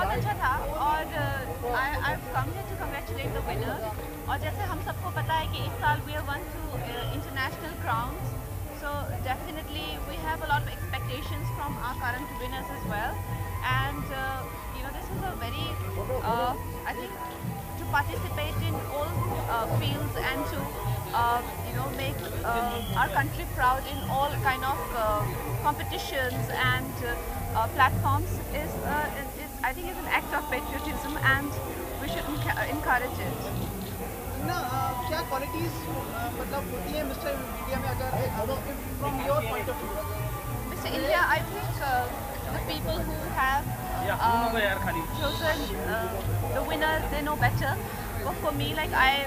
अच्छा था और I I come here to congratulate the winner और जैसे हम सबको पता है कि इस साल we won two international crowns so definitely we have a lot of expectations from our current winners as well and you know this is a very uh, I think to participate in all uh, fields and to uh, you know make uh, our country proud in all kind of uh, competitions and uh, uh, platforms is, uh, is, is I think is an act of patriotism and we should enca- encourage it. ना अ, क्या qualities मतलब होती है mister India में अगर from your point of view Mr. India, I think uh, the people who have uh, chosen uh, the winner, they know better. But for me, like I,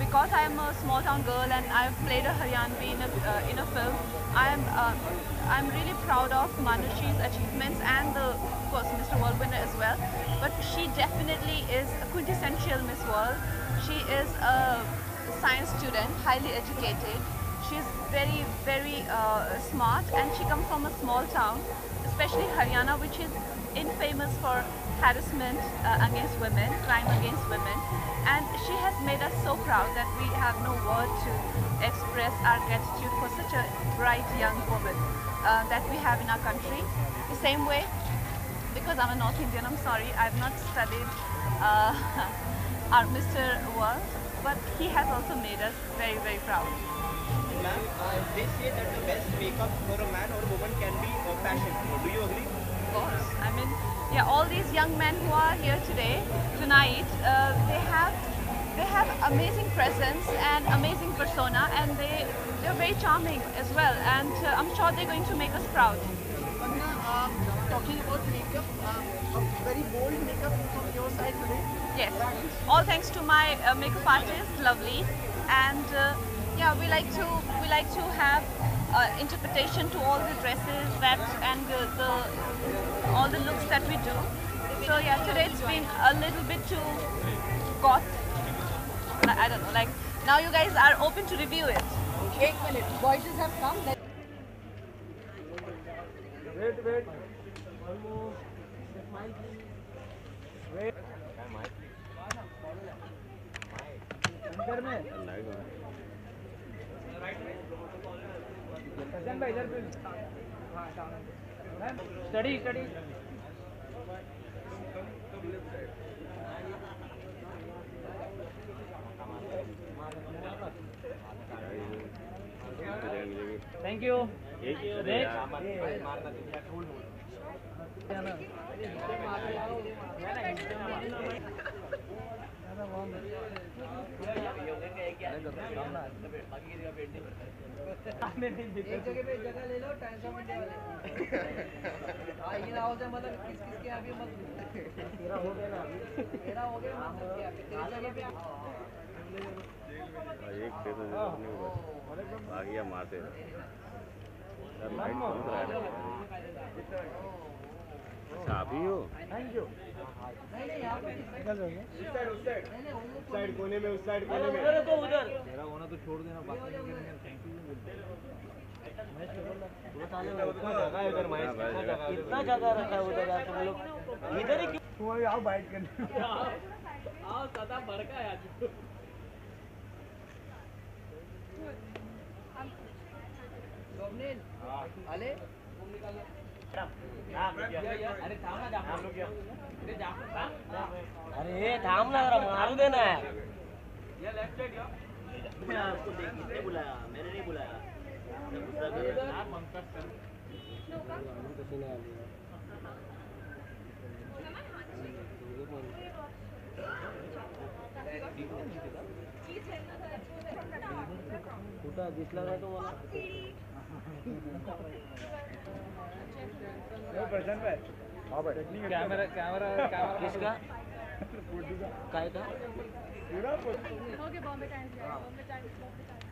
because I am a small town girl and I've played a Haryanvi in a uh, in a film, I'm uh, I'm really proud of Manushi's achievements and the of course Mr. World winner as well. But she definitely is a quintessential Miss World. She is a science student, highly educated. She's very, very uh, smart and she comes from a small town, especially Haryana, which is infamous for harassment uh, against women, crime against women. And she has made us so proud that we have no word to express our gratitude for such a bright young woman uh, that we have in our country. The same way, because I'm a North Indian, I'm sorry, I've not studied uh, our Mr. World, but he has also made us very, very proud. Ma'am, uh, they say that the best makeup for a man or a woman can be uh, fashion. Do you agree? Of course. I mean, yeah, all these young men who are here today, tonight, uh, they have they have amazing presence and amazing persona, and they they're very charming as well. And uh, I'm sure they're going to make us proud. Um, talking about makeup, uh, very bold makeup from your side today. Yes. All thanks to my uh, makeup artist, lovely, and uh, yeah, we like to we like to have uh, interpretation to all the dresses that and the all the looks that we do. So yeah, today it's been a little bit too goth. I don't know, like now you guys are open to review it. Eight minutes. Voices have come Wait, wait. One more. Smile, please. Wait. अंदर में सज्जन भाई इधर पे study study thank you एक जगह ले लो of वाले मतलब किस किस के अभी मत हो। गया ना हो गया मत क्या तेरी जगह पे एक पे ज़रूरत नहीं आ गया मारते सर लाइट कौन सा है अच्छा आप ही? हो वो साइड कोने में उस साइड कोने में तेरा होना तो छोड़ देना बाकी थैंक यू कितना जगह रखा है उधर यार। तुम लोग इधर ही तुम अभी आओ बाइट करने स्वप्निल आले अरे थाम ना जरा मारू देना है ये लेफ़्ट साइड या मैं आपको देखने बुलाया मैंने नहीं बुलाया गुस्सा कर रहा था। कुठं दिसला नाही तुम्हाला कैमरा कैमरा कैमरा किसका काय का Okay, Bombay Times. yeah, Bombay Times. Bombay Times.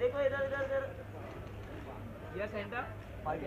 देखो इधर इधर इधर ये सेंटर पार्टी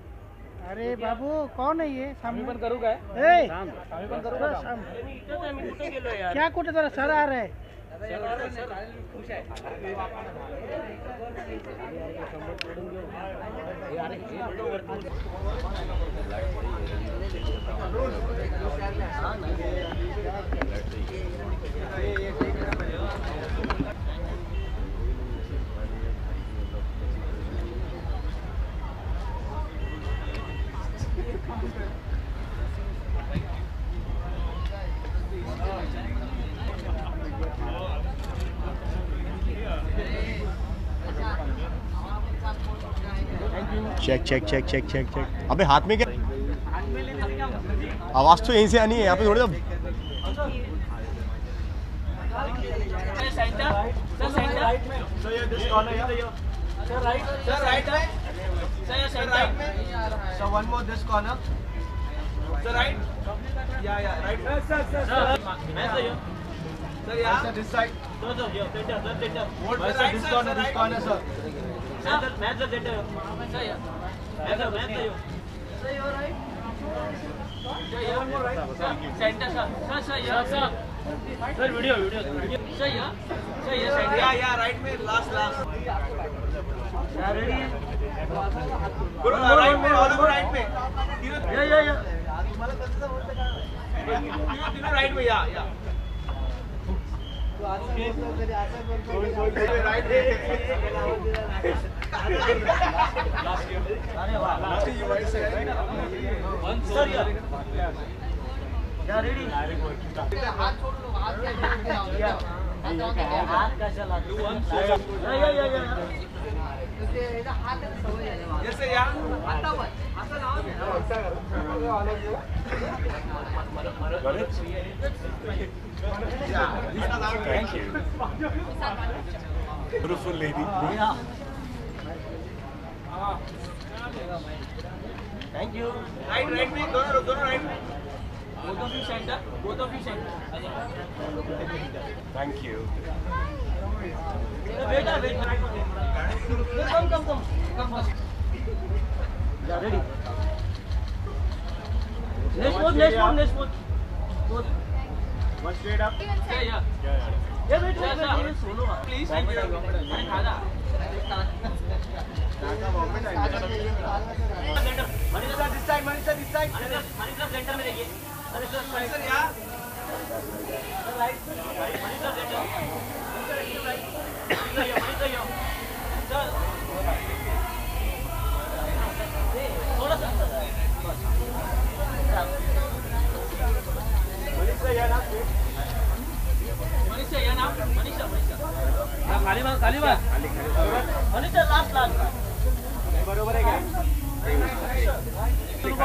अरे बाबू कौन है ये? सामने पण करू काय कुटे जरा सर आ रहे check check check check check check अबे हाथ में क्या आवाज़ तो यहीं से आनी है यहाँ पे थोड़ी सा Sir, right में. So one more this corner. Sir, right. Yeah, yeah, right. Sir, sir, sir. Sir, Sir, yeah. Sir, this side. Sir, right, this corner, this corner, sir. Yeah, yeah, right में last, last. Guru, right में, all of you right में. तीनों- या yeah या तीनों- तीनों right में, yeah, yeah. Right अरे वाह सर या या रेडी हाथ का चला या या या या Yes, sir, yeah. Thank you beautiful lady या थैंक यू Right, right में, दोनों दोनों right में. both of you center both of you center thank you बेटा बेटा कम कम कम कम बस या ready next one next one next one one straight up ये wait wait wait solo Please, thank you. Manisha This side, Manisha, this side. Manisha center में देखिए Manisha Sir, yeah.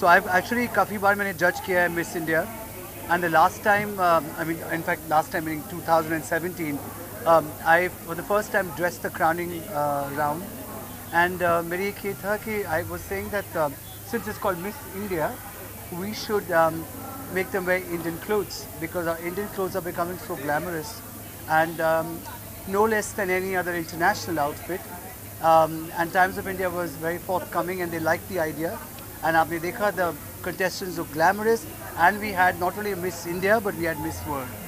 Good evening so I actually काफ़ी बार मैंने जज किया है Miss India and the last time I mean in fact last time in 2017 I for the first time dress the crowning round and मेरी एक ये था कि I was saying that since it's called Miss India we should um, make them wear Indian clothes because our Indian clothes are becoming so glamorous. And um, no less than any other international outfit. Um, and Times of India was very forthcoming and they liked the idea. And aapne dekha the contestants look glamorous and we had not only Miss India but we had Miss World.